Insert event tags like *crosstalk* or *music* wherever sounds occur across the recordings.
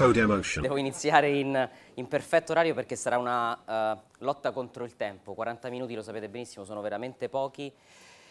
Code Emotion. Devo iniziare in, in perfetto orario perché sarà una uh, lotta contro il tempo. 40 minuti, lo sapete benissimo, sono veramente pochi.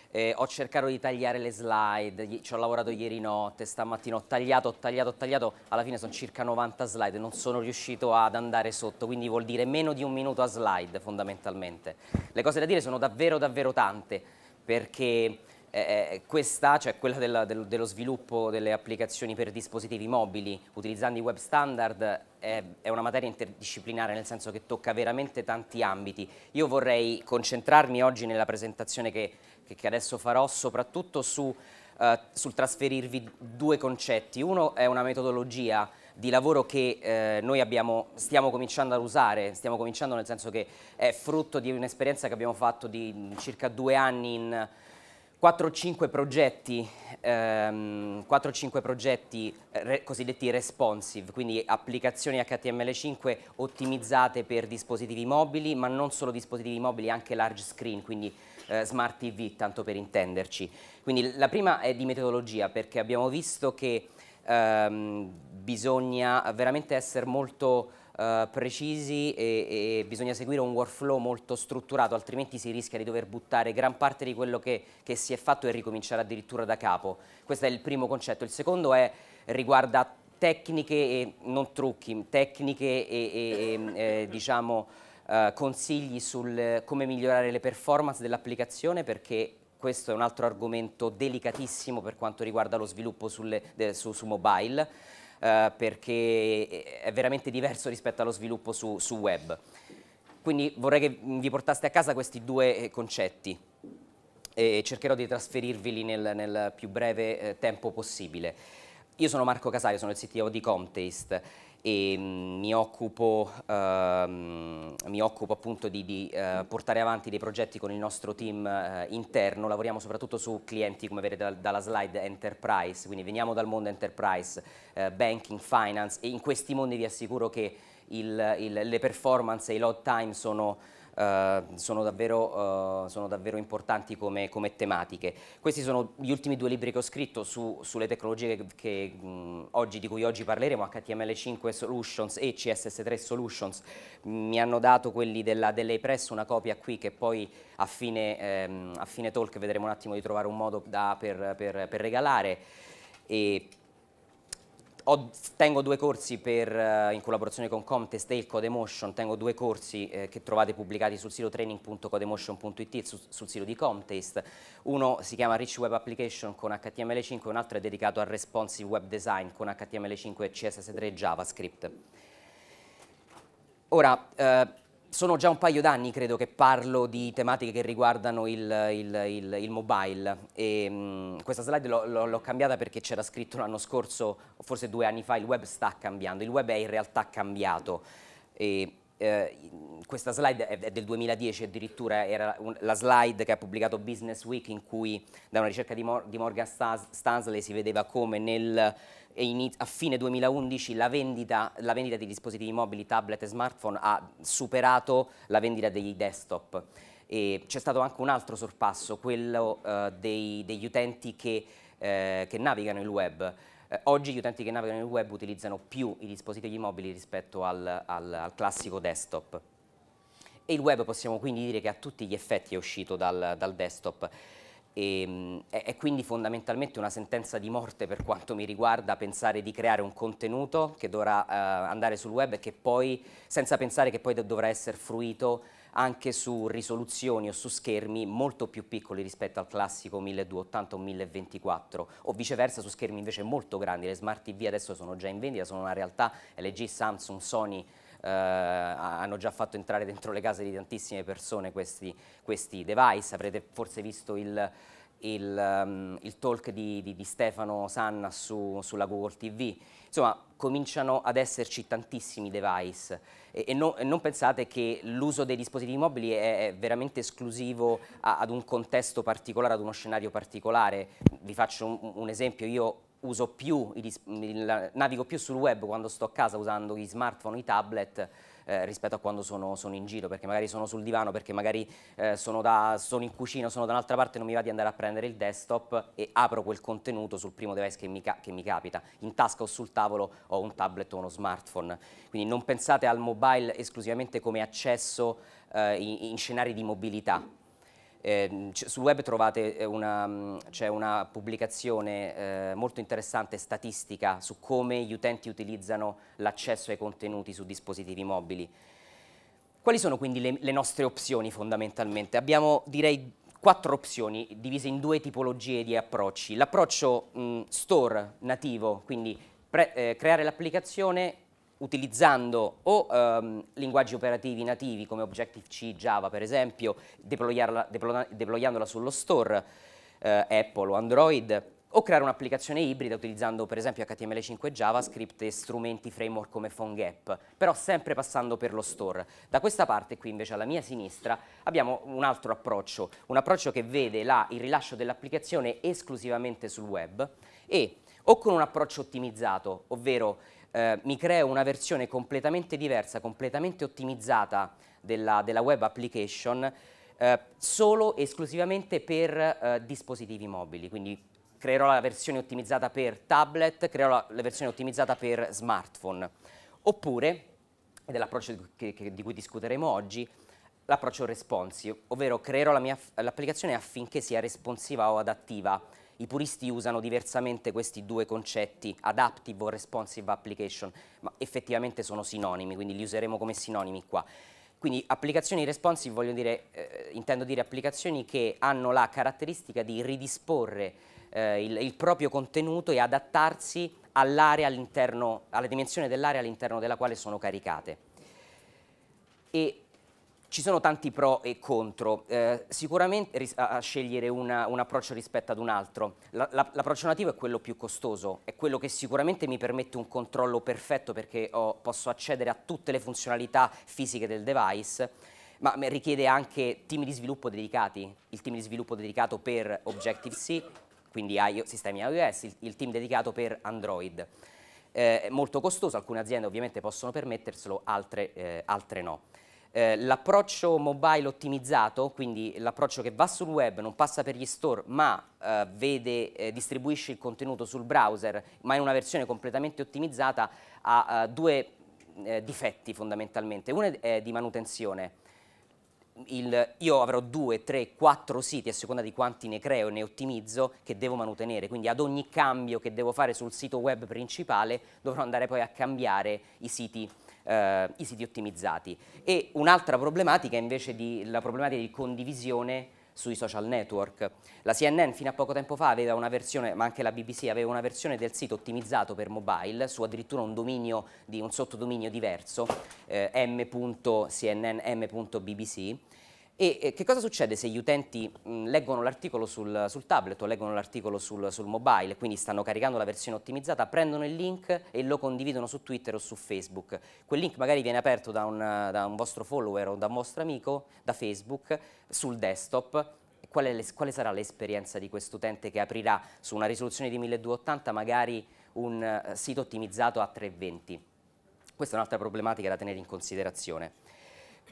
Eh, ho cercato di tagliare le slide, ci ho lavorato ieri notte, stamattina ho tagliato, ho tagliato, ho tagliato, alla fine sono circa 90 slide, non sono riuscito ad andare sotto, quindi vuol dire meno di un minuto a slide fondamentalmente. Le cose da dire sono davvero davvero tante, perché eh, questa, cioè quella della, del, dello sviluppo delle applicazioni per dispositivi mobili utilizzando i web standard è, è, una materia interdisciplinare nel senso che tocca veramente tanti ambiti. Io vorrei concentrarmi oggi nella presentazione che, che, adesso farò soprattutto su, eh, sul trasferirvi due concetti. Uno è una metodologia di lavoro che eh, noi abbiamo, stiamo cominciando ad usare, stiamo cominciando nel senso che è frutto di un'esperienza che abbiamo fatto di circa due anni in 4-5 progetti, ehm, 4-5 progetti re, cosiddetti responsive, quindi applicazioni HTML5 ottimizzate per dispositivi mobili, ma non solo dispositivi mobili, anche large screen, quindi eh, smart TV, tanto per intenderci. Quindi la prima è di metodologia, perché abbiamo visto che ehm, bisogna veramente essere molto Uh, precisi e, e, bisogna seguire un workflow molto strutturato, altrimenti si rischia di dover buttare gran parte di quello che, che, si è fatto e ricominciare addirittura da capo. Questo è il primo concetto. Il secondo è, riguarda tecniche e non trucchi, tecniche e, e eh, diciamo, uh, consigli sul come migliorare le performance dell'applicazione perché questo è un altro argomento delicatissimo per quanto riguarda lo sviluppo sulle, de, su, su mobile eh, perché è veramente diverso rispetto allo sviluppo su, su, web. Quindi vorrei che vi portaste a casa questi due eh, concetti e cercherò di trasferirveli nel, nel più breve eh, tempo possibile. Io sono Marco Casario, sono il CTO di Comtaste e mm, mi occupo, ehm, mi occupo appunto di, di eh, portare avanti dei progetti con il nostro team eh, interno, lavoriamo soprattutto su clienti come vedete da, dalla slide enterprise, quindi veniamo dal mondo enterprise, eh, banking, finance. E in questi mondi vi assicuro che il, il, le performance e i load time sono eh, sono, davvero, uh, sono, davvero, importanti come, come, tematiche. Questi sono gli ultimi due libri che ho scritto su, sulle tecnologie che, che, mh, oggi, di cui oggi parleremo, HTML5 Solutions e CSS3 Solutions. Mi hanno dato quelli della, dell'Apress, una copia qui che poi a fine, ehm, a fine talk vedremo un attimo di trovare un modo da, per, per, per regalare. E ho, tengo due corsi per, uh, in collaborazione con Comtest e il Codemotion, tengo due corsi eh, che trovate pubblicati sul sito training.codemotion.it e su, sul sito di Comtest. Uno si chiama Rich Web Application con HTML5 e un altro è dedicato al Responsive Web Design con HTML5 CSS3 e JavaScript. Ora, eh, sono già un paio d'anni, credo, che parlo di tematiche che riguardano il, il, il, il mobile. E mh, questa slide l'ho cambiata perché c'era scritto l'anno scorso, forse due anni fa, il web sta cambiando, il web è in realtà cambiato. E eh, questa slide è, del 2010 addirittura, era un, la slide che ha pubblicato Business Week in cui da una ricerca di, Mor di Morgan Stanley si vedeva come nel a fine 2011 la vendita, la vendita di dispositivi mobili, tablet e smartphone ha superato la vendita degli desktop. C'è stato anche un altro sorpasso, quello uh, dei, degli utenti che, uh, che, navigano il web. Uh, oggi gli utenti che navigano il web utilizzano più i dispositivi mobili rispetto al, al, al classico desktop. E il web possiamo quindi dire che a tutti gli effetti è uscito dal, dal desktop. E, ehm, è, quindi fondamentalmente una sentenza di morte per quanto mi riguarda pensare di creare un contenuto che dovrà uh, andare sul web e che poi, senza pensare che poi dovrà essere fruito anche su risoluzioni o su schermi molto più piccoli rispetto al classico 1280 o 1024 o viceversa su schermi invece molto grandi, le smart TV adesso sono già in vendita, sono una realtà, LG, Samsung, Sony eh, hanno già fatto entrare dentro le case di tantissime persone questi, questi device, avrete forse visto il, il, um, il talk di, di, di, Stefano Sanna su, sulla Google TV, insomma cominciano ad esserci tantissimi device. E, e, no, e non pensate che l'uso dei dispositivi mobili è, è veramente esclusivo a, ad un contesto particolare, ad uno scenario particolare. Vi faccio un, un esempio, io uso più, il, navigo più sul web quando sto a casa usando i smartphone, i tablet, eh, rispetto a quando sono, sono, in giro, perché magari sono sul divano, perché magari eh, sono, da, sono, in cucina, sono da un'altra parte, non mi va di andare a prendere il desktop e apro quel contenuto sul primo device che mi, che mi capita. In tasca o sul tavolo ho un tablet o uno smartphone. Quindi non pensate al mobile esclusivamente come accesso eh, in, in scenari di mobilità, eh, sul web trovate eh, una, mm, c'è una pubblicazione eh, molto interessante statistica su come gli utenti utilizzano l'accesso ai contenuti su dispositivi mobili. Quali sono quindi le, le nostre opzioni fondamentalmente? Abbiamo direi quattro opzioni divise in due tipologie di approcci. L'approccio mm, store nativo, quindi pre, eh, creare l'applicazione utilizzando o ehm, linguaggi operativi nativi come Objective-C, Java per esempio, deployandola sullo store eh, Apple o Android, o creare un'applicazione ibrida utilizzando per esempio HTML5 JavaScript e strumenti framework come PhoneGap, però sempre passando per lo store. Da questa parte qui invece alla mia sinistra abbiamo un altro approccio, un approccio che vede la, il rilascio dell'applicazione esclusivamente sul web e o con un approccio ottimizzato, ovvero eh, mi creo una versione completamente diversa, completamente ottimizzata della, della web application eh, solo e esclusivamente per eh, dispositivi mobili, quindi creerò la versione ottimizzata per tablet, creerò la, la versione ottimizzata per smartphone, oppure, ed è l'approccio di, di cui discuteremo oggi, l'approccio responsive, ovvero creerò l'applicazione affinché sia responsiva o adattiva i puristi usano diversamente questi due concetti, adaptive o responsive application, ma effettivamente sono sinonimi, quindi li useremo come sinonimi qua. Quindi applicazioni responsive voglio dire, eh, intendo dire applicazioni che hanno la caratteristica di ridisporre eh, il, il, proprio contenuto e adattarsi all'area all'interno, alla dimensione dell'area all'interno della quale sono caricate. E ci sono tanti pro e contro, eh, sicuramente a, a scegliere una, un approccio rispetto ad un altro. L'approccio la, nativo è quello più costoso, è quello che sicuramente mi permette un controllo perfetto perché ho, posso accedere a tutte le funzionalità fisiche del device, ma richiede anche team di sviluppo dedicati, il team di sviluppo dedicato per Objective-C, quindi I, sistemi iOS, il, il, team dedicato per Android. Eh, è molto costoso, alcune aziende ovviamente possono permetterselo, altre, eh, altre no. Eh, l'approccio mobile ottimizzato, quindi l'approccio che va sul web, non passa per gli store, ma eh, vede, eh, distribuisce il contenuto sul browser, ma in una versione completamente ottimizzata, ha eh, due eh, difetti fondamentalmente. Uno è di manutenzione. Il, io avrò due, tre, quattro siti a seconda di quanti ne creo e ne ottimizzo che devo mantenere, quindi ad ogni cambio che devo fare sul sito web principale dovrò andare poi a cambiare i siti eh, i siti ottimizzati. E un'altra problematica è invece di, la problematica di condivisione sui social network. La CNN fino a poco tempo fa aveva una versione, ma anche la BBC aveva una versione del sito ottimizzato per mobile su addirittura un dominio di un sottodominio diverso, eh, m.cnn, m.bbc e eh, che cosa succede se gli utenti leggono l'articolo sul, sul, tablet o leggono l'articolo sul, sul, mobile, quindi stanno caricando la versione ottimizzata, prendono il link e lo condividono su Twitter o su Facebook. Quel link magari viene aperto da un, da un vostro follower o da un vostro amico, da Facebook, sul desktop. Qual quale sarà l'esperienza di questo utente che aprirà su una risoluzione di 1280 magari un uh, sito ottimizzato a 320? Questa è un'altra problematica da tenere in considerazione.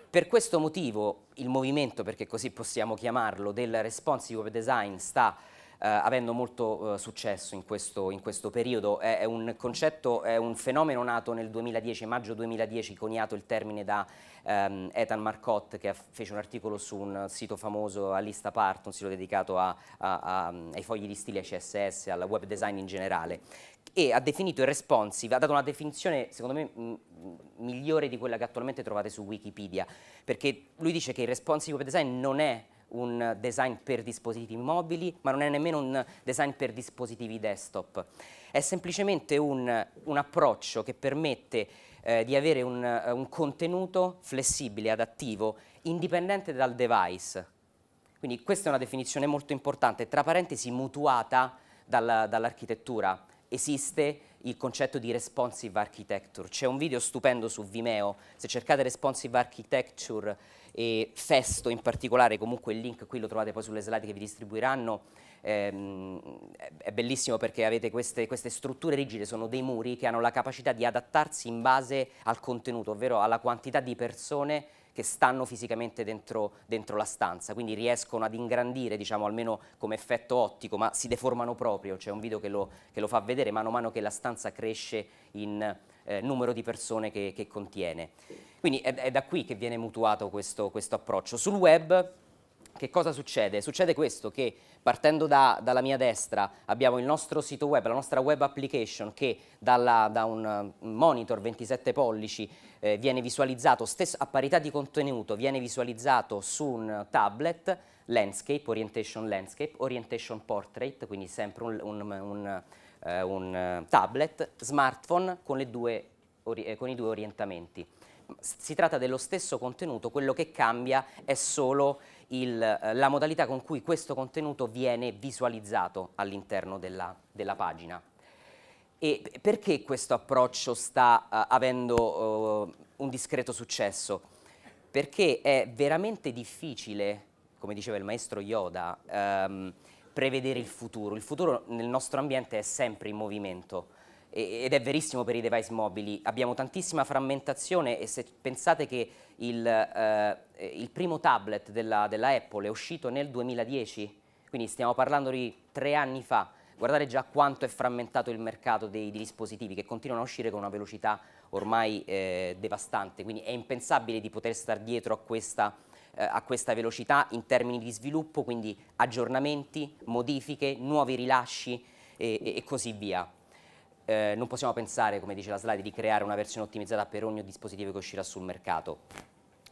Per questo motivo il movimento, perché così possiamo chiamarlo, del responsive web design sta eh, avendo molto eh, successo in questo, in questo periodo. È, è, un concetto, è un fenomeno nato nel 2010, maggio 2010, coniato il termine da ehm, Ethan Marcotte che fece un articolo su un sito famoso a Listapart, un sito dedicato a, a, a, ai fogli di stile CSS, al web design in generale, e ha definito il responsive, ha dato una definizione secondo me migliore di quella che attualmente trovate su Wikipedia, perché lui dice che il responsive web design non è un design per dispositivi mobili, ma non è nemmeno un design per dispositivi desktop. È semplicemente un, un approccio che permette eh, di avere un, un contenuto flessibile, adattivo, indipendente dal device. Quindi questa è una definizione molto importante, tra parentesi mutuata dall'architettura esiste il concetto di responsive architecture. C'è un video stupendo su Vimeo, se cercate responsive architecture e Festo in particolare, comunque il link qui lo trovate poi sulle slide che vi distribuiranno, ehm, è bellissimo perché avete queste, queste, strutture rigide, sono dei muri che hanno la capacità di adattarsi in base al contenuto, ovvero alla quantità di persone che stanno fisicamente dentro, dentro la stanza, quindi riescono ad ingrandire, diciamo almeno come effetto ottico, ma si deformano proprio, c'è un video che lo, che lo, fa vedere mano a mano che la stanza cresce in eh, numero di persone che, che contiene. Quindi è, è, da qui che viene mutuato questo, questo approccio. Sul web che cosa succede? Succede questo, che partendo da, dalla mia destra abbiamo il nostro sito web, la nostra web application che dalla, da un monitor 27 pollici eh, viene visualizzato stesso, a parità di contenuto, viene visualizzato su un tablet, landscape, orientation landscape, orientation portrait, quindi sempre un, un, un, eh, un tablet, smartphone con, due, eh, con i due orientamenti. Si tratta dello stesso contenuto, quello che cambia è solo il, eh, la modalità con cui questo contenuto viene visualizzato all'interno della, della, pagina. E perché questo approccio sta uh, avendo uh, un discreto successo? Perché è veramente difficile, come diceva il maestro Yoda, um, prevedere il futuro. Il futuro nel nostro ambiente è sempre in movimento ed è verissimo per i device mobili, abbiamo tantissima frammentazione e se pensate che il, eh, il primo tablet della, della, Apple è uscito nel 2010, quindi stiamo parlando di tre anni fa, guardate già quanto è frammentato il mercato dei, dei dispositivi che continuano a uscire con una velocità ormai eh, devastante, quindi è impensabile di poter stare dietro a questa, eh, a questa velocità in termini di sviluppo, quindi aggiornamenti, modifiche, nuovi rilasci e, e, così via eh, non possiamo pensare, come dice la slide, di creare una versione ottimizzata per ogni dispositivo che uscirà sul mercato.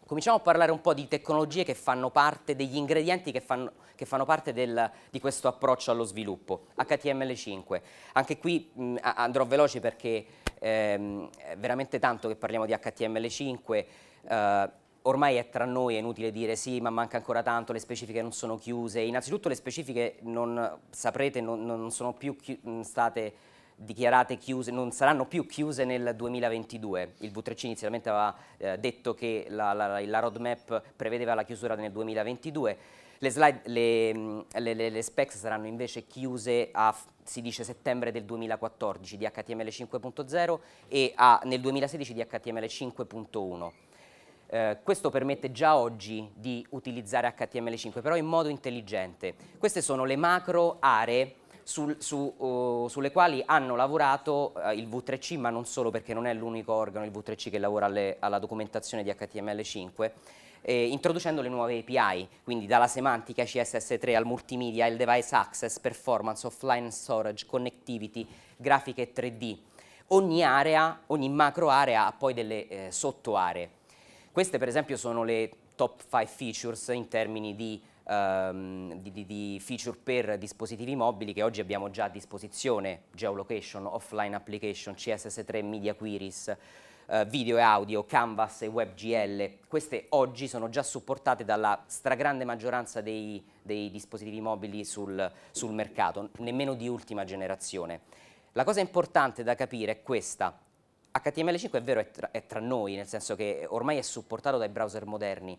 Cominciamo a parlare un po' di tecnologie che fanno parte, degli ingredienti che fanno, che fanno parte del, di questo approccio allo sviluppo. HTML5. Anche qui mh, andrò veloce perché ehm, è veramente tanto che parliamo di HTML5. Eh, ormai è tra noi, è inutile dire sì, ma manca ancora tanto, le specifiche non sono chiuse. Innanzitutto le specifiche, non saprete, non, non sono più state dichiarate chiuse, non saranno più chiuse nel 2022. Il V3C inizialmente aveva eh, detto che la, la, la, roadmap prevedeva la chiusura nel 2022. Le, slide, le, mm, le, le specs saranno invece chiuse a, si dice, settembre del 2014 di HTML 5.0 e a, nel 2016 di HTML 5.1. Eh, questo permette già oggi di utilizzare HTML5, però in modo intelligente. Queste sono le macro aree sul, su, uh, sulle quali hanno lavorato uh, il V3C, ma non solo perché non è l'unico organo, il V3C, che lavora alle, alla documentazione di HTML5, eh, introducendo le nuove API, quindi dalla semantica CSS3 al multimedia, il device access, performance, offline storage, connectivity, grafiche 3D. Ogni area, ogni macro area ha poi delle eh, sottoaree. Queste per esempio sono le top 5 features in termini di ehm, di, di, feature per dispositivi mobili che oggi abbiamo già a disposizione, geolocation, offline application, CSS3, media queries, eh, video e audio, Canvas e WebGL. Queste oggi sono già supportate dalla stragrande maggioranza dei, dei dispositivi mobili sul, sul mercato, nemmeno di ultima generazione. La cosa importante da capire è questa, HTML5 è vero è tra, è tra, noi, nel senso che ormai è supportato dai browser moderni,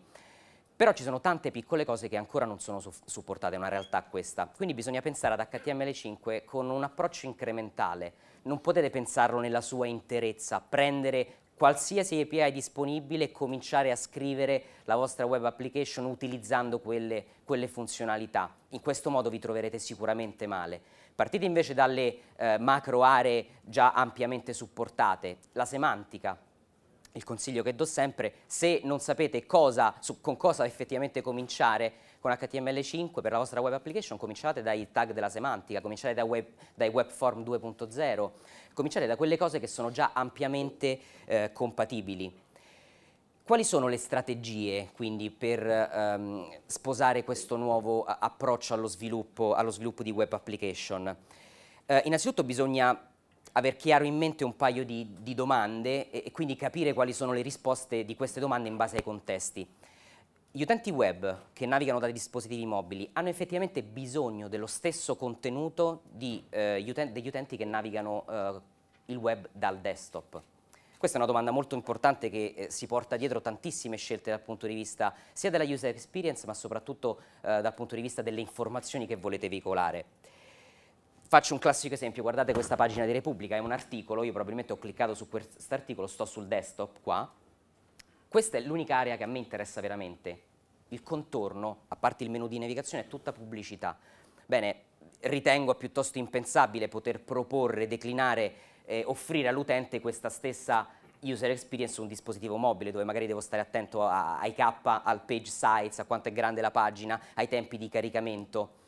però ci sono tante piccole cose che ancora non sono su supportate, è una realtà questa. Quindi bisogna pensare ad HTML5 con un approccio incrementale. Non potete pensarlo nella sua interezza, prendere qualsiasi API disponibile e cominciare a scrivere la vostra web application utilizzando quelle, quelle funzionalità. In questo modo vi troverete sicuramente male. Partite invece dalle eh, macro aree già ampiamente supportate, la semantica, il consiglio che do sempre, se non sapete cosa, su, con cosa effettivamente cominciare con HTML5 per la vostra web application, cominciate dai tag della semantica, cominciate da web, dai webform 2.0, cominciate da quelle cose che sono già ampiamente eh, compatibili. Quali sono le strategie quindi per ehm, sposare questo nuovo approccio allo sviluppo, allo sviluppo di web application? Eh, innanzitutto bisogna aver chiaro in mente un paio di, di domande e, e, quindi capire quali sono le risposte di queste domande in base ai contesti. Gli utenti web che navigano dai dispositivi mobili hanno effettivamente bisogno dello stesso contenuto di, eh, uten degli utenti che navigano eh, il web dal desktop. Questa è una domanda molto importante che eh, si porta dietro tantissime scelte dal punto di vista sia della user experience ma soprattutto eh, dal punto di vista delle informazioni che volete veicolare. Faccio un classico esempio, guardate questa pagina di Repubblica, è un articolo, io probabilmente ho cliccato su questo articolo, sto sul desktop qua, questa è l'unica area che a me interessa veramente, il contorno, a parte il menu di navigazione, è tutta pubblicità. Bene, ritengo piuttosto impensabile poter proporre, declinare, eh, offrire all'utente questa stessa user experience su un dispositivo mobile dove magari devo stare attento a, ai K, al page size, a quanto è grande la pagina, ai tempi di caricamento.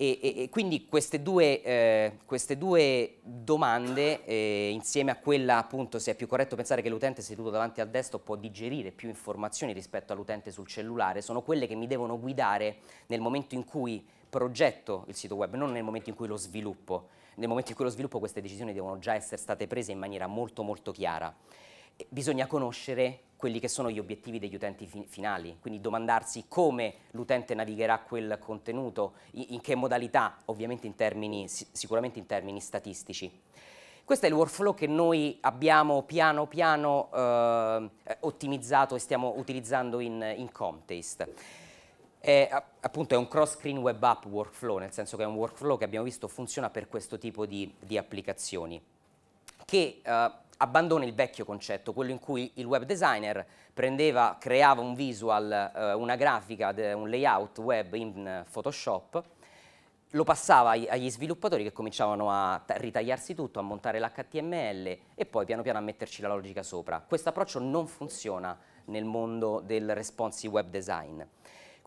E, e, e quindi queste due, eh, queste due domande, eh, insieme a quella appunto se è più corretto pensare che l'utente seduto davanti al desktop può digerire più informazioni rispetto all'utente sul cellulare, sono quelle che mi devono guidare nel momento in cui progetto il sito web, non nel momento in cui lo sviluppo. Nel momento in cui lo sviluppo queste decisioni devono già essere state prese in maniera molto molto chiara. Bisogna conoscere quelli che sono gli obiettivi degli utenti fi finali, quindi domandarsi come l'utente navigherà quel contenuto, in, in che modalità, ovviamente in termini, sicuramente in termini statistici. Questo è il workflow che noi abbiamo piano piano eh, ottimizzato e stiamo utilizzando in, in Comtaste. È, appunto è un cross-screen web app workflow, nel senso che è un workflow che abbiamo visto funziona per questo tipo di, di applicazioni, che eh, abbandona il vecchio concetto, quello in cui il web designer prendeva, creava un visual, eh, una grafica, un layout web in Photoshop, lo passava agli sviluppatori che cominciavano a ritagliarsi tutto, a montare l'HTML e poi piano piano a metterci la logica sopra. Questo approccio non funziona nel mondo del responsive web design.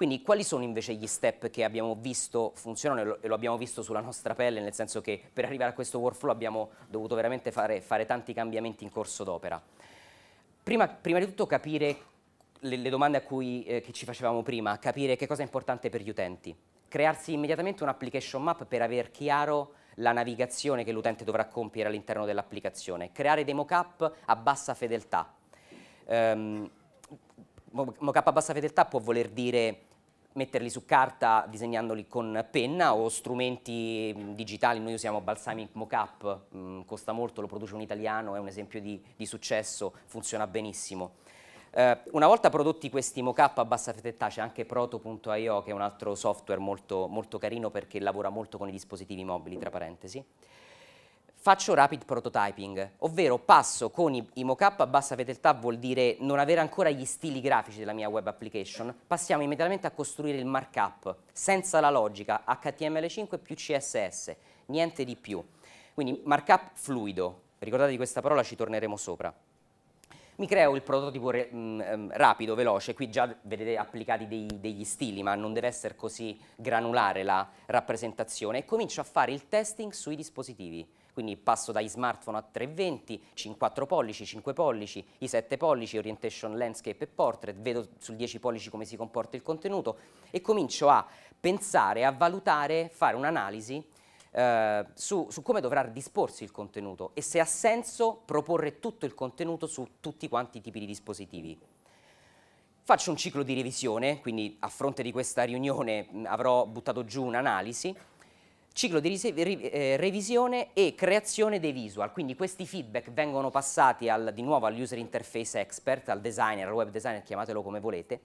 Quindi quali sono invece gli step che abbiamo visto funzionano e lo, abbiamo visto sulla nostra pelle, nel senso che per arrivare a questo workflow abbiamo dovuto veramente fare, fare tanti cambiamenti in corso d'opera. Prima, prima, di tutto capire le, le domande cui, eh, ci facevamo prima, capire che cosa è importante per gli utenti, crearsi immediatamente un'application map per aver chiaro la navigazione che l'utente dovrà compiere all'interno dell'applicazione, creare dei mock-up a bassa fedeltà. Um, mock-up a bassa fedeltà può voler dire metterli su carta disegnandoli con penna o strumenti digitali, noi usiamo Balsamic Mockup, mh, costa molto, lo produce un italiano, è un esempio di, di successo, funziona benissimo. Eh, una volta prodotti questi mockup a bassa fedeltà c'è anche Proto.io che è un altro software molto, molto carino perché lavora molto con i dispositivi mobili, tra parentesi faccio rapid prototyping, ovvero passo con i, i mockup a bassa fedeltà vuol dire non avere ancora gli stili grafici della mia web application, passiamo immediatamente a costruire il markup, senza la logica HTML5 più CSS, niente di più. Quindi markup fluido, ricordate di questa parola, ci torneremo sopra. Mi creo il prototipo re, mh, mm, ehm, rapido, veloce, qui già vedete applicati dei, degli stili, ma non deve essere così granulare la rappresentazione, e comincio a fare il testing sui dispositivi quindi passo dagli smartphone a 320, 4 pollici, 5 pollici, i 7 pollici, orientation landscape e portrait, vedo sul 10 pollici come si comporta il contenuto e comincio a pensare, a valutare, fare un'analisi eh, su, su, come dovrà disporsi il contenuto e se ha senso proporre tutto il contenuto su tutti quanti i tipi di dispositivi. Faccio un ciclo di revisione, quindi a fronte di questa riunione avrò buttato giù un'analisi ciclo di eh, revisione e creazione dei visual, quindi questi feedback vengono passati al, di nuovo all'user interface expert, al designer, al web designer, chiamatelo come volete,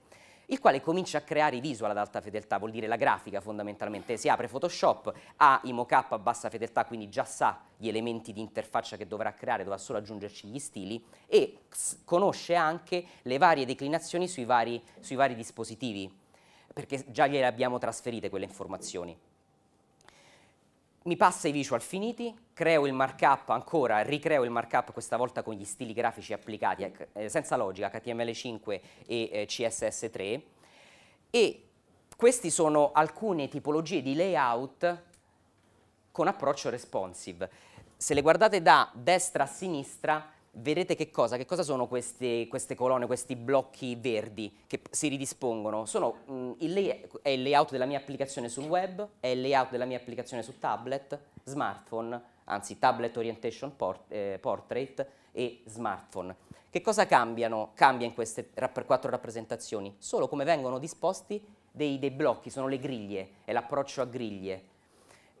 il quale comincia a creare i visual ad alta fedeltà, vuol dire la grafica fondamentalmente, si apre Photoshop, ha i mock-up a bassa fedeltà, quindi già sa gli elementi di interfaccia che dovrà creare, dovrà solo aggiungerci gli stili e conosce anche le varie declinazioni sui vari, sui vari dispositivi, perché già gliele abbiamo trasferite quelle informazioni mi passa i visual finiti, creo il markup ancora, ricreo il markup questa volta con gli stili grafici applicati eh, senza logica, HTML5 e eh, CSS3 e queste sono alcune tipologie di layout con approccio responsive. Se le guardate da destra a sinistra vedete che cosa? Che cosa sono queste, queste, colonne, questi blocchi verdi che si ridispongono? Sono, mh, mm, il layout, è il layout della mia applicazione sul web, è il layout della mia applicazione su tablet, smartphone, anzi tablet orientation port, eh, portrait e smartphone. Che cosa cambiano? Cambia in queste rap quattro rappresentazioni? Solo come vengono disposti dei, dei blocchi, sono le griglie, è l'approccio a griglie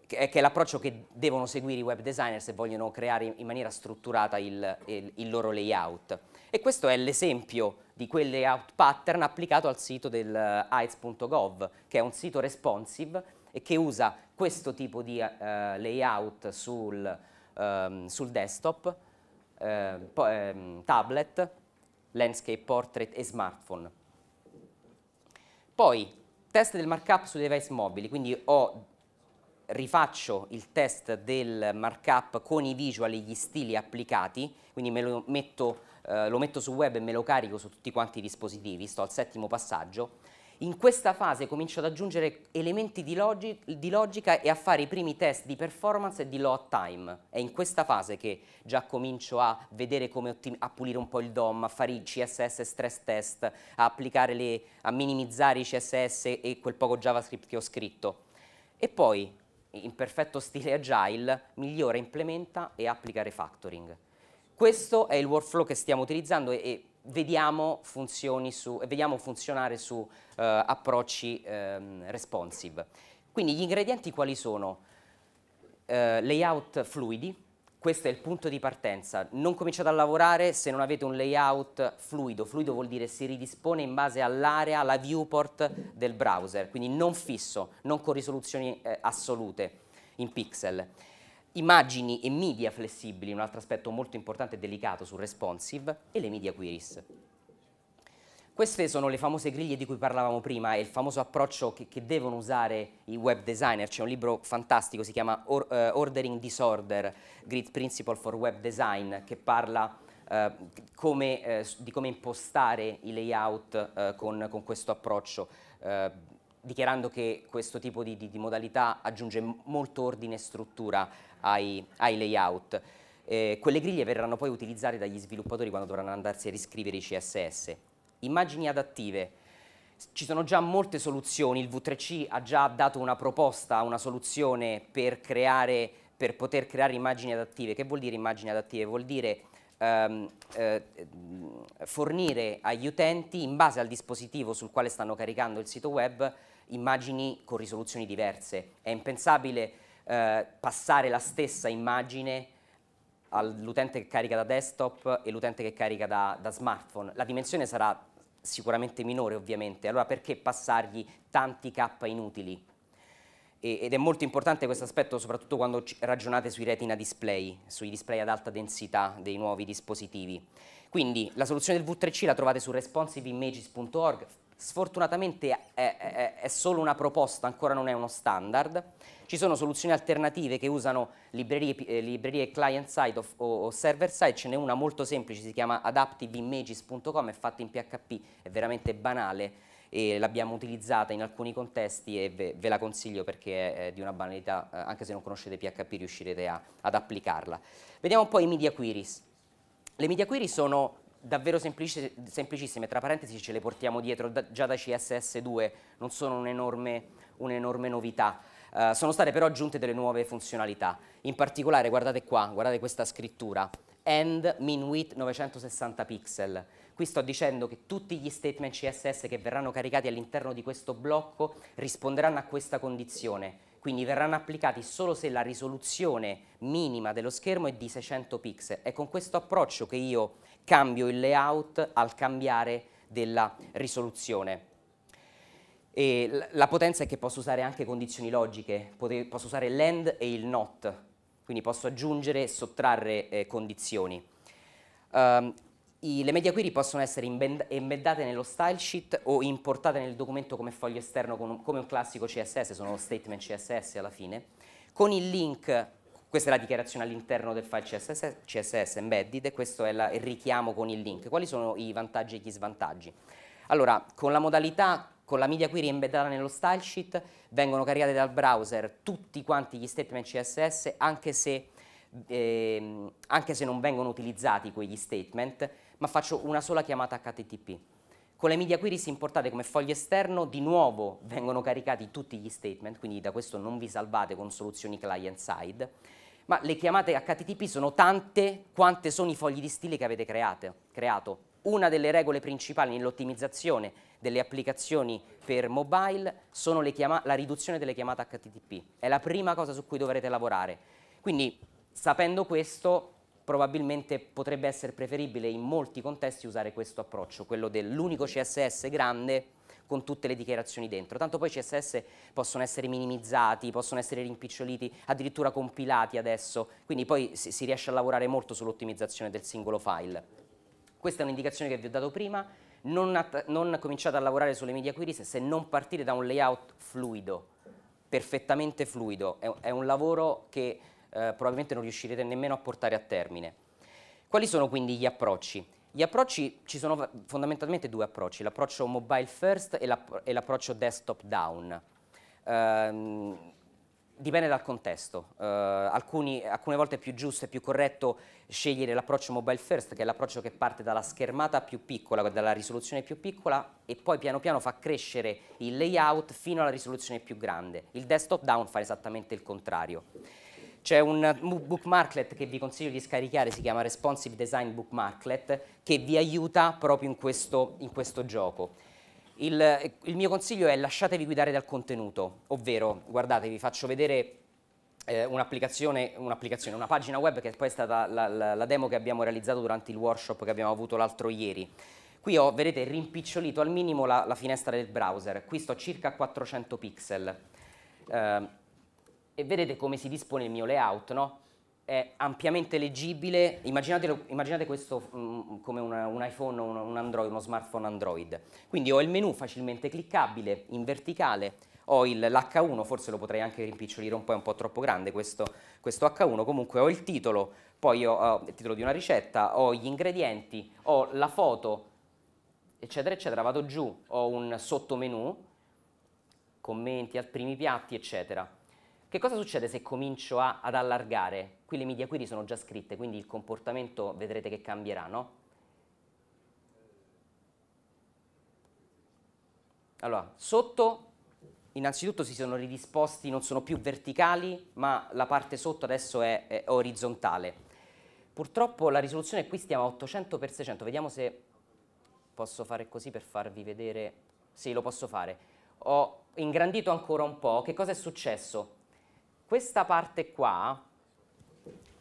che è l'approccio che devono seguire i web designer se vogliono creare in maniera strutturata il, il, il loro layout. E questo è l'esempio di quel layout pattern applicato al sito del AIDS.gov, che è un sito responsive e che usa questo tipo di uh, layout sul, um, sul desktop, uh, um, tablet, landscape portrait e smartphone. Poi, test del markup su device mobili, quindi ho rifaccio il test del markup con i visual e gli stili applicati, quindi me lo metto, eh, lo metto sul web e me lo carico su tutti quanti i dispositivi, sto al settimo passaggio. In questa fase comincio ad aggiungere elementi di, logi di, logica e a fare i primi test di performance e di load time. È in questa fase che già comincio a vedere come a pulire un po' il DOM, a fare i CSS stress test, a, le, a minimizzare i CSS e quel poco JavaScript che ho scritto. E poi in perfetto stile agile, migliora, implementa e applica refactoring. Questo è il workflow che stiamo utilizzando e, e vediamo, su, vediamo, funzionare su uh, approcci um, responsive. Quindi gli ingredienti quali sono? Uh, layout fluidi, questo è il punto di partenza. Non cominciate a lavorare se non avete un layout fluido. Fluido vuol dire si ridispone in base all'area, alla viewport del browser, quindi non fisso, non con risoluzioni eh, assolute in pixel. Immagini e media flessibili, un altro aspetto molto importante e delicato sul responsive, e le media queries. Queste sono le famose griglie di cui parlavamo prima e il famoso approccio che, che devono usare i web designer. C'è un libro fantastico, si chiama Or, uh, Ordering Disorder, Grid Principle for Web Design, che parla uh, come, uh, di come impostare i layout con, con, questo approccio, dichiarando che questo tipo di, di, di, modalità aggiunge molto ordine e struttura ai, ai layout. Eh, quelle griglie verranno poi utilizzate dagli sviluppatori quando dovranno andarsi a riscrivere i CSS. Immagini adattive. Ci sono già molte soluzioni, il V3C ha già dato una proposta, una soluzione per, creare, per poter creare immagini adattive. Che vuol dire immagini adattive? Vuol dire ehm, eh, fornire agli utenti, in base al dispositivo sul quale stanno caricando il sito web, immagini con risoluzioni diverse. È impensabile eh, passare la stessa immagine all'utente che carica da desktop e l'utente che carica da, da, smartphone. La dimensione sarà sicuramente minore ovviamente, allora perché passargli tanti K inutili? E, ed è molto importante questo aspetto soprattutto quando ragionate sui retina display, sui display ad alta densità dei nuovi dispositivi. Quindi la soluzione del V3C la trovate su responsiveimages.org, Sfortunatamente è, è, è, solo una proposta, ancora non è uno standard. Ci sono soluzioni alternative che usano librerie, eh, librerie client side o, o, server side, ce n'è una molto semplice, si chiama adaptiveimages.com, è fatta in PHP, è veramente banale e l'abbiamo utilizzata in alcuni contesti e ve, ve la consiglio perché è, è, di una banalità, eh, anche se non conoscete PHP riuscirete a, ad applicarla. Vediamo un po' i media queries. Le media queries sono davvero semplici, semplicissime, tra parentesi ce le portiamo dietro da, già da CSS2, non sono un'enorme un novità. Uh, sono state però aggiunte delle nuove funzionalità, in particolare guardate qua, guardate questa scrittura, end min width 960 pixel. Qui sto dicendo che tutti gli statement CSS che verranno caricati all'interno di questo blocco risponderanno a questa condizione, quindi verranno applicati solo se la risoluzione minima dello schermo è di 600 pixel. È con questo approccio che io cambio il layout al cambiare della risoluzione. E la potenza è che posso usare anche condizioni logiche, posso usare l'end e il not, quindi posso aggiungere e sottrarre eh, condizioni. Um, i, le media query possono essere embeddate nello style sheet o importate nel documento come foglio esterno un, come un classico CSS, sono statement CSS alla fine. Con il link, questa è la dichiarazione all'interno del file CSS, CSS embedded e questo è la, il richiamo con il link. Quali sono i vantaggi e gli svantaggi? Allora, con la modalità con la media query embeddata nello style sheet vengono caricati dal browser tutti quanti gli statement CSS anche se, eh, anche se non vengono utilizzati quegli statement ma faccio una sola chiamata HTTP. Con le media queries importate come foglio esterno di nuovo vengono caricati tutti gli statement, quindi da questo non vi salvate con soluzioni client side, ma le chiamate HTTP sono tante quante sono i fogli di stile che avete create, creato. una delle regole principali nell'ottimizzazione delle applicazioni per mobile sono la riduzione delle chiamate HTTP. È la prima cosa su cui dovrete lavorare. Quindi, sapendo questo, probabilmente potrebbe essere preferibile in molti contesti usare questo approccio, quello dell'unico CSS grande con tutte le dichiarazioni dentro. Tanto poi i CSS possono essere minimizzati, possono essere rimpiccioliti, addirittura compilati adesso, quindi poi si, si riesce a lavorare molto sull'ottimizzazione del singolo file. Questa è un'indicazione che vi ho dato prima, non, non cominciate a lavorare sulle media queries se non partire da un layout fluido, perfettamente fluido, è, è un lavoro che eh, probabilmente non riuscirete nemmeno a portare a termine. Quali sono quindi gli approcci? Gli approcci, ci sono fondamentalmente due approcci, l'approccio mobile first e l'approccio desktop down. Um, dipende dal contesto, uh, alcuni, alcune volte è più giusto e più corretto scegliere l'approccio mobile first, che è l'approccio che parte dalla schermata più piccola, dalla risoluzione più piccola e poi piano piano fa crescere il layout fino alla risoluzione più grande. Il desktop down fa esattamente il contrario. C'è un bookmarklet che vi consiglio di scaricare, si chiama Responsive Design Bookmarklet, che vi aiuta proprio in questo, in questo gioco. Il, il, mio consiglio è lasciatevi guidare dal contenuto, ovvero, guardate, vi faccio vedere eh, un'applicazione, un una pagina web che poi è stata la, la, la, demo che abbiamo realizzato durante il workshop che abbiamo avuto l'altro ieri. Qui ho, vedete, rimpicciolito al minimo la, la, finestra del browser, qui sto circa a 400 pixel. Eh, e vedete come si dispone il mio layout, no? È ampiamente leggibile, immaginate, immaginate questo um, come una, un iPhone, un, un Android, uno smartphone Android. Quindi ho il menu facilmente cliccabile, in verticale, ho l'H1, forse lo potrei anche rimpicciolire un po', è un po' troppo grande questo, questo H1, comunque ho il titolo, poi ho, ho il titolo di una ricetta, ho gli ingredienti, ho la foto, eccetera, eccetera, vado giù, ho un sottomenu, commenti, primi piatti, eccetera che cosa succede se comincio a, ad allargare? Qui le media query sono già scritte, quindi il comportamento vedrete che cambierà, no? Allora, sotto innanzitutto si sono ridisposti, non sono più verticali, ma la parte sotto adesso è, è orizzontale. Purtroppo la risoluzione qui stiamo a 800 x 600, vediamo se posso fare così per farvi vedere, sì lo posso fare. Ho ingrandito ancora un po', che cosa è successo? Questa parte qua,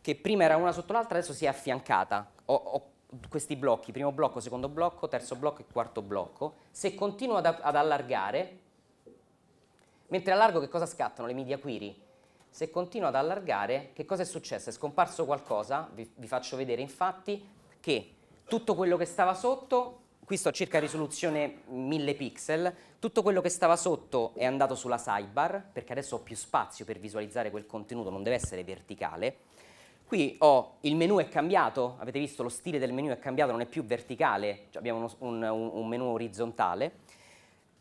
che prima era una sotto l'altra, adesso si è affiancata. Ho, ho, questi blocchi, primo blocco, secondo blocco, terzo blocco e quarto blocco. Se continuo ad, ad allargare, mentre allargo che cosa scattano? Le media query. Se continuo ad allargare, che cosa è successo? È scomparso qualcosa, vi, vi faccio vedere infatti che tutto quello che stava sotto qui sto circa risoluzione 1000 pixel, tutto quello che stava sotto è andato sulla sidebar, perché adesso ho più spazio per visualizzare quel contenuto, non deve essere verticale. Qui ho, il menu è cambiato, avete visto lo stile del menu è cambiato, non è più verticale, cioè abbiamo un, un, un menu orizzontale.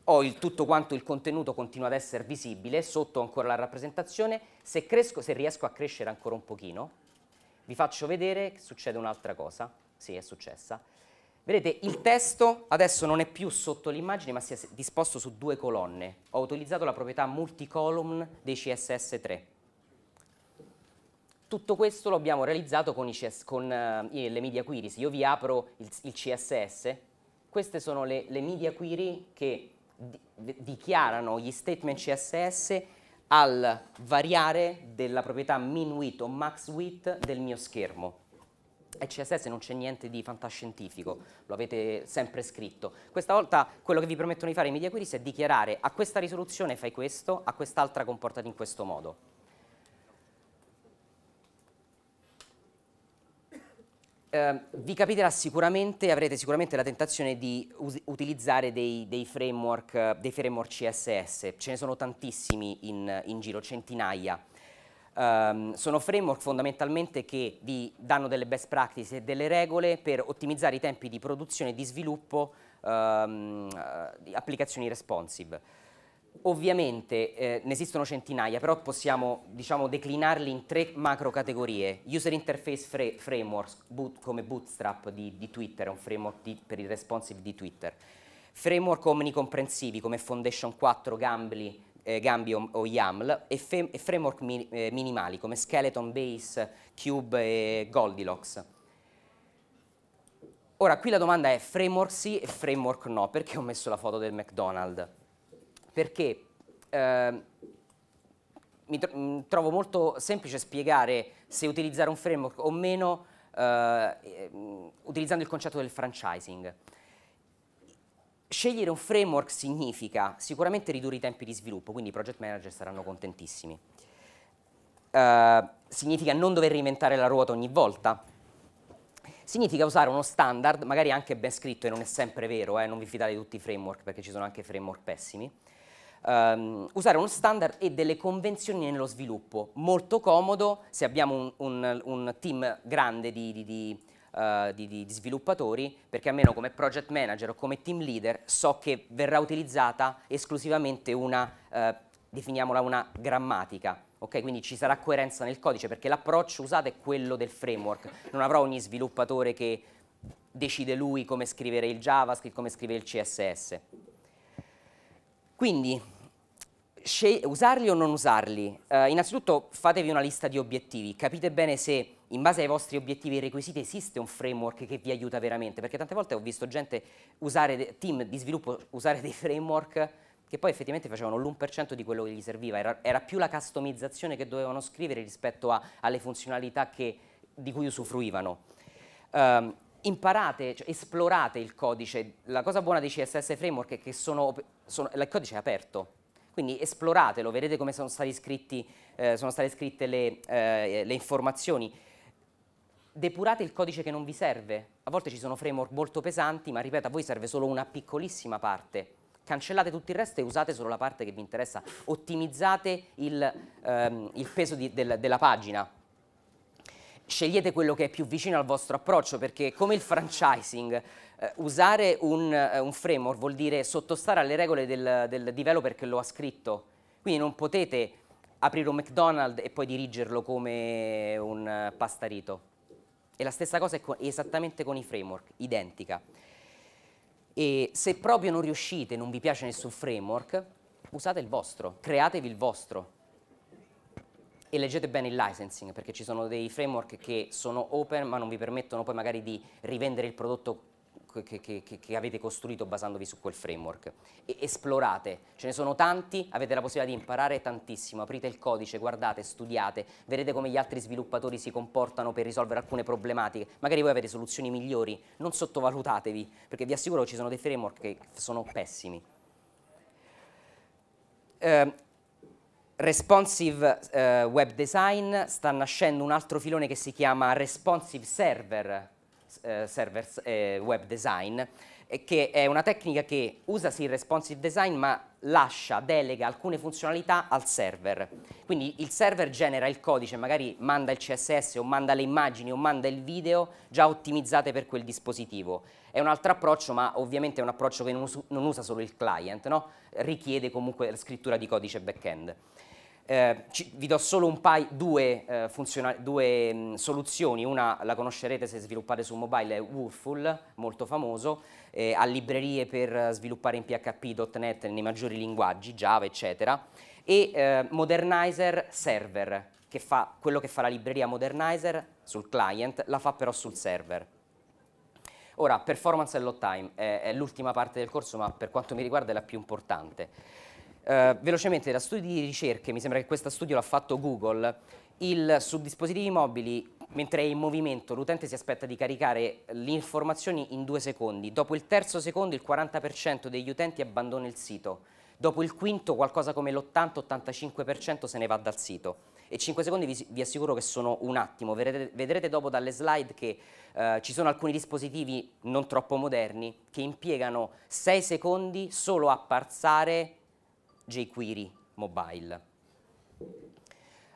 Ho il, tutto quanto il contenuto continua ad essere visibile, sotto ancora la rappresentazione. Se, cresco, se riesco a crescere ancora un pochino, vi faccio vedere che succede un'altra cosa. Sì, è successa Vedete, il testo adesso non è più sotto l'immagine, ma si è disposto su due colonne. Ho utilizzato la proprietà multicolumn dei CSS3. Tutto questo lo abbiamo realizzato con, CS, con uh, le media queries. Io vi apro il, il CSS. Queste sono le, le media query che di, dichiarano gli statement CSS al variare della proprietà min width o max width del mio schermo e CSS non c'è niente di fantascientifico, lo avete sempre scritto. Questa volta quello che vi permettono di fare i media queries è dichiarare a questa risoluzione fai questo, a quest'altra comportati in questo modo. Eh, vi capiterà sicuramente, avrete sicuramente la tentazione di utilizzare dei, dei, framework, dei, framework, CSS, ce ne sono tantissimi in, in giro, centinaia. Um, sono framework fondamentalmente che vi danno delle best practice e delle regole per ottimizzare i tempi di produzione e di sviluppo um, di applicazioni responsive. Ovviamente eh, ne esistono centinaia, però possiamo diciamo, declinarli in tre macro categorie. User Interface fra Frameworks, boot, come Bootstrap di, di, Twitter, è un framework di, per il responsive di Twitter. Framework omnicomprensivi come Foundation 4, Gambly, eh, Gambi o, o, YAML e, e framework mi, eh, minimali come Skeleton, Base, Cube e Goldilocks. Ora, qui la domanda è framework sì e framework no. Perché ho messo la foto del McDonald's? Perché eh, mi, tro mi, trovo molto semplice spiegare se utilizzare un framework o meno eh, utilizzando il concetto del franchising. Scegliere un framework significa sicuramente ridurre i tempi di sviluppo, quindi i project manager saranno contentissimi. Uh, significa non dover reinventare la ruota ogni volta. Significa usare uno standard, magari anche ben scritto e non è sempre vero, eh, non vi fidate di tutti i framework perché ci sono anche framework pessimi. Um, usare uno standard e delle convenzioni nello sviluppo, molto comodo se abbiamo un, un, un team grande di, di, di uh, di, di, sviluppatori, perché almeno come project manager o come team leader so che verrà utilizzata esclusivamente una, uh, definiamola una grammatica, ok? Quindi ci sarà coerenza nel codice, perché l'approccio usato è quello del framework, non avrò ogni sviluppatore che decide lui come scrivere il JavaScript, come scrivere il CSS. Quindi, usarli o non usarli? Uh, innanzitutto fatevi una lista di obiettivi, capite bene se in base ai vostri obiettivi e requisiti esiste un framework che vi aiuta veramente, perché tante volte ho visto gente usare, team di sviluppo, usare *laughs* dei framework che poi effettivamente facevano l'1% di quello che gli serviva, era, era, più la customizzazione che dovevano scrivere rispetto a, alle funzionalità che, di cui usufruivano. Um, imparate, cioè, esplorate il codice, la cosa buona dei CSS framework è che sono, sono, il codice è aperto, quindi esploratelo, vedete come sono, scritti, eh, sono state scritte le, eh, le informazioni, depurate il codice che non vi serve. A volte ci sono framework molto pesanti, ma ripeto, a voi serve solo una piccolissima parte. Cancellate tutto il resto e usate solo la parte che vi interessa. Ottimizzate il, ehm, il peso di, del, della pagina. Scegliete quello che è più vicino al vostro approccio, perché come il franchising, eh, usare un, eh, un, framework vuol dire sottostare alle regole del, del developer che lo ha scritto. Quindi non potete aprire un McDonald's e poi dirigerlo come un uh, pastarito e la stessa cosa è con, esattamente con i framework, identica. E se proprio non riuscite, non vi piace nessun framework, usate il vostro, createvi il vostro. E leggete bene il licensing, perché ci sono dei framework che sono open ma non vi permettono poi magari di rivendere il prodotto che, che, che, avete costruito basandovi su quel framework. E esplorate, ce ne sono tanti, avete la possibilità di imparare tantissimo, aprite il codice, guardate, studiate, vedete come gli altri sviluppatori si comportano per risolvere alcune problematiche, magari voi avete soluzioni migliori, non sottovalutatevi, perché vi assicuro che ci sono dei framework che sono pessimi. Uh, responsive uh, web design. Sta nascendo un altro filone che si chiama responsive server eh, server eh, web design, che è una tecnica che usa sì il responsive design ma lascia, delega alcune funzionalità al server. Quindi il server genera il codice, magari manda il CSS o manda le immagini o manda il video già ottimizzate per quel dispositivo. È un altro approccio, ma ovviamente è un approccio che non, non usa solo il client, no? richiede comunque la scrittura di codice back-end. Eh, ci, vi do solo un paio, due, eh, due mh, soluzioni, una la conoscerete se sviluppate su mobile, è Wooful, molto famoso, eh, ha librerie per sviluppare in PHP.NET nei maggiori linguaggi, Java eccetera, e eh, Modernizer Server, che fa quello che fa la libreria Modernizer sul client, la fa però sul server. Ora, performance e load time è, è l'ultima parte del corso, ma per quanto mi riguarda è la più importante. Uh, velocemente, da studi di ricerche, mi sembra che questo studio l'ha fatto Google, il, su dispositivi mobili, mentre è in movimento, l'utente si aspetta di caricare le informazioni in due secondi. Dopo il terzo secondo il 40% degli utenti abbandona il sito. Dopo il quinto qualcosa come l'80-85% se ne va dal sito. E 5 secondi vi, vi, assicuro che sono un attimo. Vedrete, vedrete dopo dalle slide che uh, ci sono alcuni dispositivi non troppo moderni che impiegano 6 secondi solo a parsare jQuery mobile.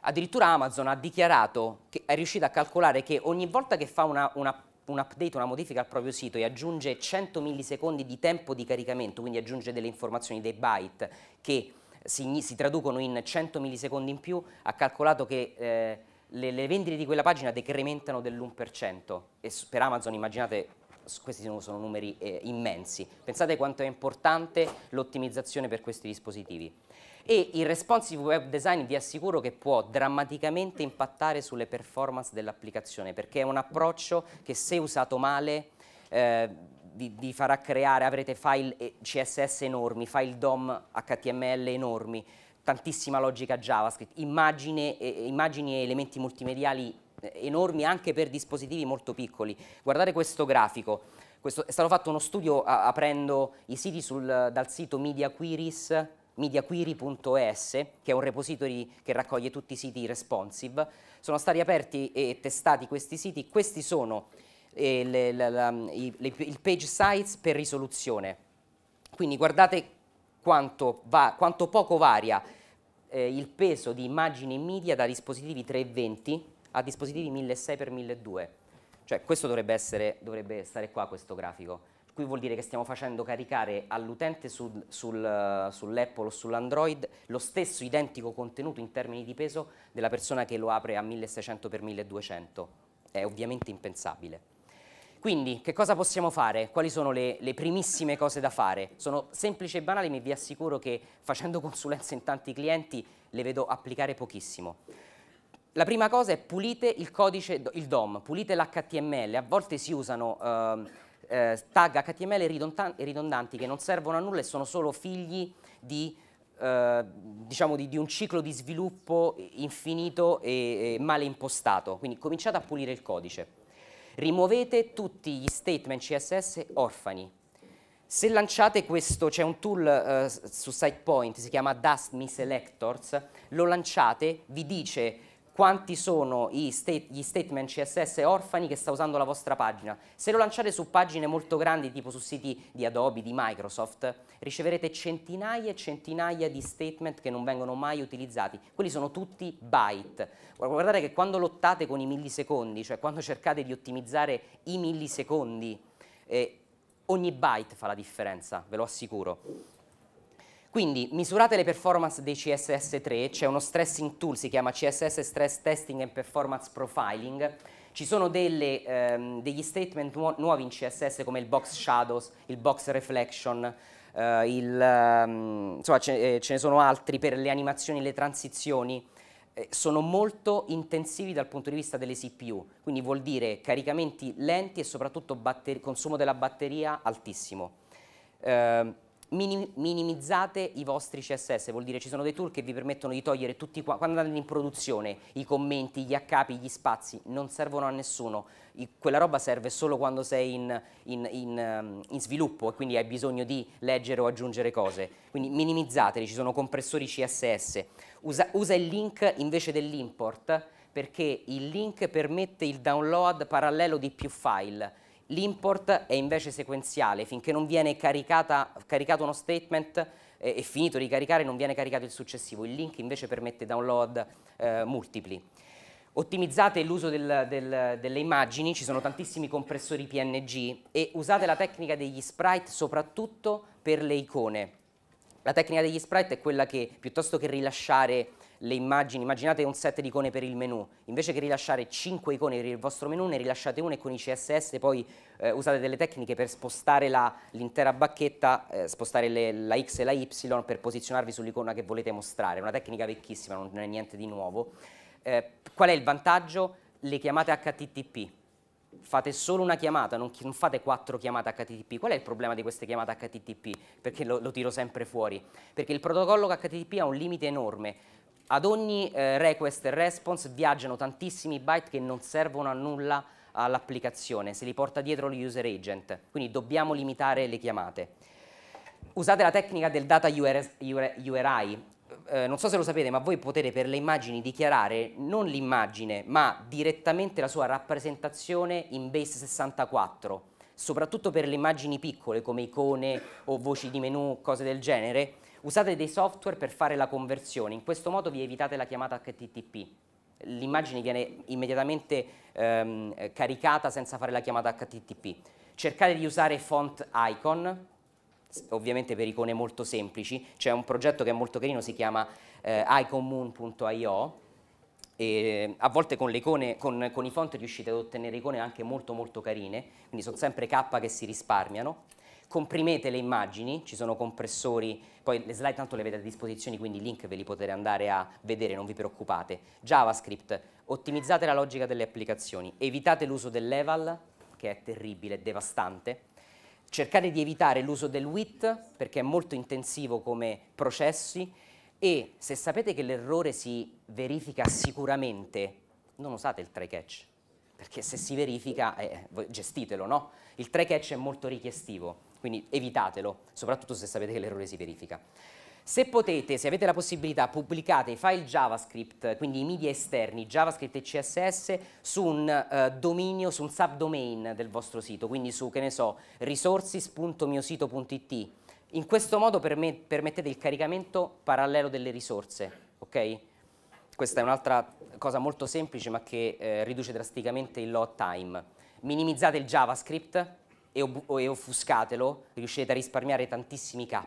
Addirittura Amazon ha dichiarato che è riuscita a calcolare che ogni volta che fa una, una, un update, una modifica al proprio sito e aggiunge 100 millisecondi di tempo di caricamento, quindi aggiunge delle informazioni, dei byte che si, si traducono in 100 millisecondi in più, ha calcolato che eh, le, le vendite di quella pagina decrementano dell'1% e per Amazon immaginate questi sono, sono numeri eh, immensi. Pensate quanto è importante l'ottimizzazione per questi dispositivi. E il responsive web design vi assicuro che può drammaticamente impattare sulle performance dell'applicazione, perché è un approccio che se usato male eh, vi, vi, farà creare, avrete file eh, CSS enormi, file DOM HTML enormi, tantissima logica JavaScript, immagini, eh, immagini e elementi multimediali eh, enormi anche per dispositivi molto piccoli. Guardate questo grafico, questo, è stato fatto uno studio a, aprendo i siti sul, dal sito Media Queries, mediaquery.es, che è un repository che raccoglie tutti i siti responsive. Sono stati aperti e testati questi siti, questi sono eh, le, la, la, i, le, il page size per risoluzione. Quindi guardate quanto, va, quanto poco varia eh, il peso di immagini e media da dispositivi 320 a dispositivi 1600x1200. Cioè questo dovrebbe, essere, dovrebbe stare qua questo grafico. Qui vuol dire che stiamo facendo caricare all'utente sul, sul, sull'Apple o sull'Android lo stesso identico contenuto in termini di peso della persona che lo apre a 1600x1200. È ovviamente impensabile. Quindi, che cosa possiamo fare? Quali sono le, le, primissime cose da fare? Sono semplici e banali, ma vi assicuro che facendo consulenze in tanti clienti le vedo applicare pochissimo. La prima cosa è pulite il codice, il DOM, pulite l'HTML. A volte si usano eh, eh, tag HTML ridondanti che non servono a nulla e sono solo figli di, eh, diciamo di, di un ciclo di sviluppo infinito e, e male impostato. Quindi cominciate a pulire il codice rimuovete tutti gli statement CSS orfani. Se lanciate questo, c'è un tool uh, su SitePoint, si chiama Dust Me Selectors, lo lanciate, vi dice quanti sono state, gli statement CSS orfani che sta usando la vostra pagina. Se lo lanciate su pagine molto grandi, tipo su siti di Adobe, di Microsoft, riceverete centinaia e centinaia di statement che non vengono mai utilizzati. Quelli sono tutti byte. Guardate che quando lottate con i millisecondi, cioè quando cercate di ottimizzare i millisecondi, eh, ogni byte fa la differenza, ve lo assicuro. Quindi misurate le performance dei CSS3, c'è uno stressing tool, si chiama CSS Stress Testing and Performance Profiling, ci sono delle, ehm, degli statement nu nuovi in CSS come il box shadows, il box reflection, eh, il, um, insomma ce, eh, ce, ne sono altri per le animazioni, le transizioni, eh, sono molto intensivi dal punto di vista delle CPU, quindi vuol dire caricamenti lenti e soprattutto consumo della batteria altissimo. Minim minimizzate i vostri CSS, vuol dire ci sono dei tool che vi permettono di togliere tutti qua, quando andate in produzione, i commenti, gli accapi, gli spazi, non servono a nessuno, I, quella roba serve solo quando sei in, in, in, um, in, sviluppo e quindi hai bisogno di leggere o aggiungere cose, quindi minimizzateli, ci sono compressori CSS, usa, usa il link invece dell'import perché il link permette il download parallelo di più file, L'import è invece sequenziale, finché non viene caricato uno statement eh, finito di caricare non viene caricato il successivo. Il link invece permette download eh, multipli. Ottimizzate l'uso del, del, delle immagini, ci sono tantissimi compressori PNG e usate la tecnica degli sprite soprattutto per le icone. La tecnica degli sprite è quella che piuttosto che rilasciare le immagini, immaginate un set di icone per il menu, invece che rilasciare 5 icone per il vostro menu ne rilasciate una e con i CSS poi eh, usate delle tecniche per spostare l'intera bacchetta, eh, spostare le, la X e la Y per posizionarvi sull'icona che volete mostrare, una tecnica vecchissima, non è niente di nuovo. Eh, qual è il vantaggio? Le chiamate HTTP, fate solo una chiamata, non, non, fate quattro chiamate HTTP. Qual è il problema di queste chiamate HTTP? Perché lo, lo tiro sempre fuori? Perché il protocollo HTTP ha un limite enorme ad ogni eh, request e response viaggiano tantissimi byte che non servono a nulla all'applicazione, se li porta dietro lo user agent, quindi dobbiamo limitare le chiamate. Usate la tecnica del data URI, eh, non so se lo sapete, ma voi potete per le immagini dichiarare non l'immagine, ma direttamente la sua rappresentazione in base 64, soprattutto per le immagini piccole come icone o voci di menu, cose del genere, Usate dei software per fare la conversione, in questo modo vi evitate la chiamata HTTP. L'immagine viene immediatamente ehm, caricata senza fare la chiamata HTTP. Cercate di usare font icon, ovviamente per icone molto semplici. C'è un progetto che è molto carino, si chiama eh, iconmoon.io, e a volte con, icone, con, con, i font riuscite ad ottenere icone anche molto molto carine, quindi sono sempre K che si risparmiano comprimete le immagini, ci sono compressori, poi le slide tanto le avete a disposizione, quindi i link ve li potete andare a vedere, non vi preoccupate. JavaScript, ottimizzate la logica delle applicazioni, evitate l'uso del level, che è terribile, devastante. Cercate di evitare l'uso del WIT perché è molto intensivo come processi e se sapete che l'errore si verifica sicuramente, non usate il try catch, perché se si verifica, eh, gestitelo, no? Il try catch è molto richiestivo, quindi evitatelo, soprattutto se sapete che l'errore si verifica. Se potete, se avete la possibilità, pubblicate i file JavaScript, quindi i media esterni, JavaScript e CSS, su un uh, dominio, su un subdomain del vostro sito, quindi su, che ne so, resources.miosito.it. In questo modo permet permettete il caricamento parallelo delle risorse, ok? Questa è un'altra cosa molto semplice ma che eh, riduce drasticamente il load time. Minimizzate il JavaScript e, e offuscatelo, riuscirete a risparmiare tantissimi K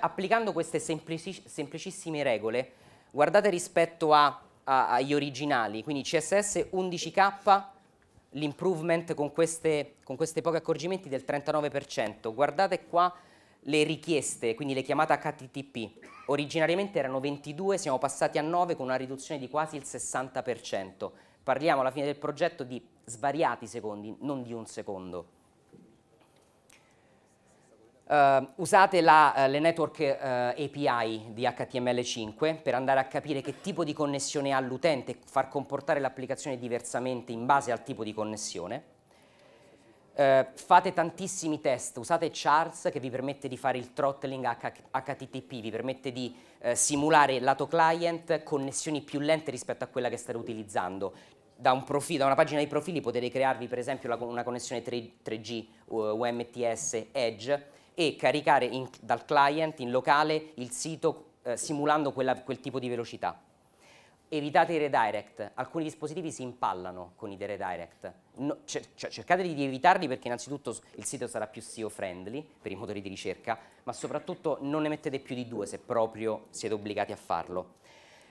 applicando queste semplici semplicissime regole, guardate rispetto a, a, agli originali, quindi CSS 11K, l'improvement con, con questi pochi accorgimenti del 39%. Guardate qua le richieste, quindi le chiamate HTTP. Originariamente erano 22, siamo passati a 9 con una riduzione di quasi il 60%. Parliamo alla fine del progetto di svariati secondi, non di un secondo. Uh, usate la, uh, le network uh, eh, API di HTML5 per andare a capire che tipo di connessione ha l'utente, far comportare l'applicazione diversamente in base al tipo di connessione. Fate tantissimi test, usate charts che vi permette di fare il throttling HTTP, vi permette di simulare lato client connessioni più lente rispetto a quella che state utilizzando. Da, un da una pagina di profili potete crearvi per esempio la, una connessione 3, 3G UMTS Edge e caricare in, dal client in locale il sito eh, simulando quella, quel tipo di velocità. Evitate i redirect, alcuni dispositivi si impallano con i redirect, no, cioè, cercate di evitarli perché innanzitutto il sito sarà più SEO friendly per i motori di ricerca, ma soprattutto non ne mettete più di due se proprio siete obbligati a farlo.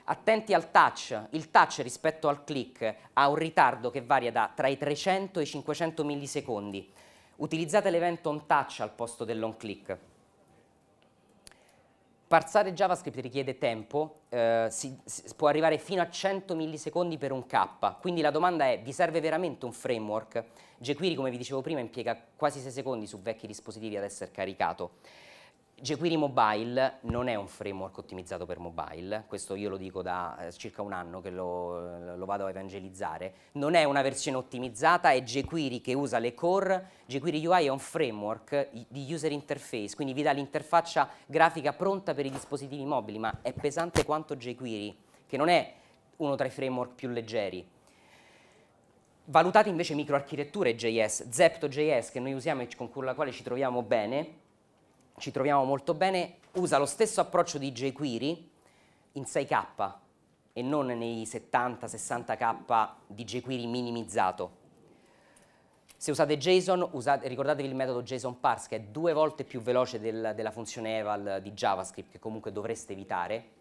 Attenti al touch, il touch rispetto al click ha un ritardo che varia da tra i 300 e i 500 millisecondi, Utilizzate l'evento on touch al posto dell'on click. Parsare JavaScript richiede tempo, eh, si, si, può arrivare fino a 100 millisecondi per un K, quindi la domanda è, vi serve veramente un framework? jQuery, come vi dicevo prima, impiega quasi 6 secondi su vecchi dispositivi ad essere caricato jQuery Mobile non è un framework ottimizzato per mobile, questo io lo dico da eh, circa un anno che lo, lo, vado a evangelizzare, non è una versione ottimizzata, è jQuery che usa le core, jQuery UI è un framework di user interface, quindi vi dà l'interfaccia grafica pronta per i dispositivi mobili, ma è pesante quanto jQuery, che non è uno tra i framework più leggeri. Valutate invece microarchitetture JS, Zepto.js che noi usiamo e con la quale ci troviamo bene, ci troviamo molto bene, usa lo stesso approccio di jQuery in 6K e non nei 70-60K di jQuery minimizzato. Se usate JSON, usate, ricordatevi il metodo JSON parse che è due volte più veloce del, della funzione eval di JavaScript che comunque dovreste evitare.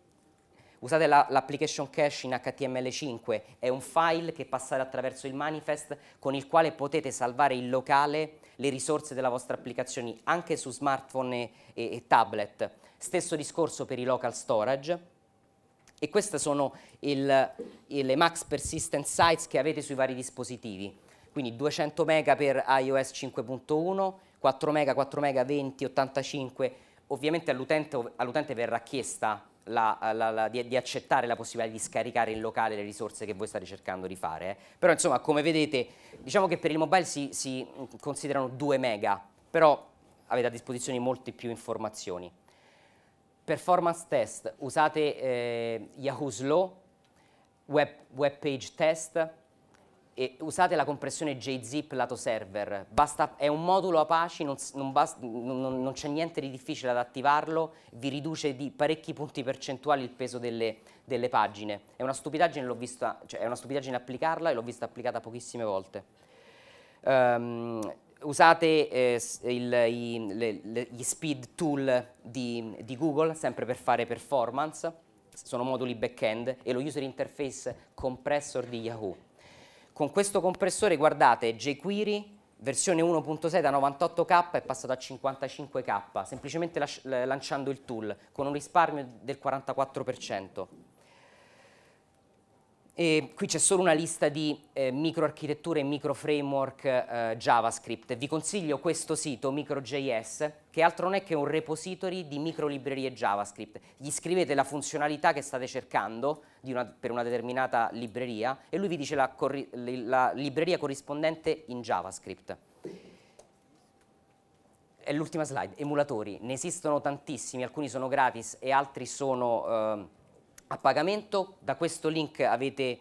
Usate l'application la, cache in HTML5, è un file che passate attraverso il manifest con il quale potete salvare in locale le risorse della vostra applicazione anche su smartphone e, e, tablet. Stesso discorso per i local storage. E queste sono il, le max persistent sites che avete sui vari dispositivi. Quindi 200 MB per iOS 5.1, 4 MB, 4 MB, 20, 85. Ovviamente all'utente all verrà chiesta la, la, la, di, di, accettare la possibilità di scaricare in locale le risorse che voi state cercando di fare. Eh. Però insomma, come vedete, diciamo che per il mobile si, si considerano 2 mega, però avete a disposizione molte più informazioni. Performance test, usate eh, Yahoo Slow, web, web page test, e usate la compressione JZip lato server, basta, è un modulo Apache, non, non, non, non c'è niente di difficile ad attivarlo, vi riduce di parecchi punti percentuali il peso delle, delle pagine. È una stupidaggine, vista, cioè è una stupidaggine applicarla e l'ho vista applicata pochissime volte. Um, usate eh, il, i, le, le, gli speed tool di, di Google, sempre per fare performance, sono moduli back-end, e lo user interface compressor di Yahoo con questo compressore, guardate, jQuery versione 1.6 da 98k è passato a 55k, semplicemente lanciando il tool, con un risparmio del 44%. E qui c'è solo una lista di eh, microarchitetture e microframework eh, JavaScript. Vi consiglio questo sito, micro.js, che altro non è che un repository di microlibrerie JavaScript. Gli scrivete la funzionalità che state cercando una, per una determinata libreria e lui vi dice la, la libreria corrispondente in JavaScript. È l'ultima slide, emulatori. Ne esistono tantissimi, alcuni sono gratis e altri sono... Eh, a pagamento, da questo link avete,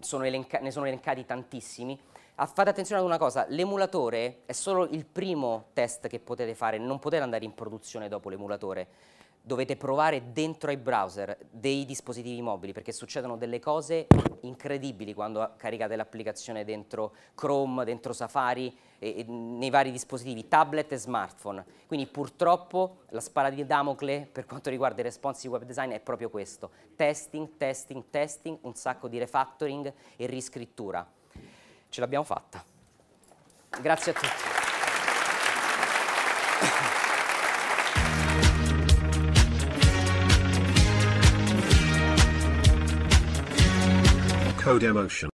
sono ne sono elencati tantissimi. Ah, fate attenzione ad una cosa, l'emulatore è solo il primo test che potete fare, non potete andare in produzione dopo l'emulatore dovete provare dentro ai browser dei dispositivi mobili perché succedono delle cose incredibili quando caricate l'applicazione dentro Chrome, dentro Safari, e, e, nei vari dispositivi, tablet e smartphone. Quindi purtroppo la spada di Damocle per quanto riguarda il responsive web design è proprio questo, testing, testing, testing, un sacco di refactoring e riscrittura. Ce l'abbiamo fatta. Grazie a tutti. Code Emotion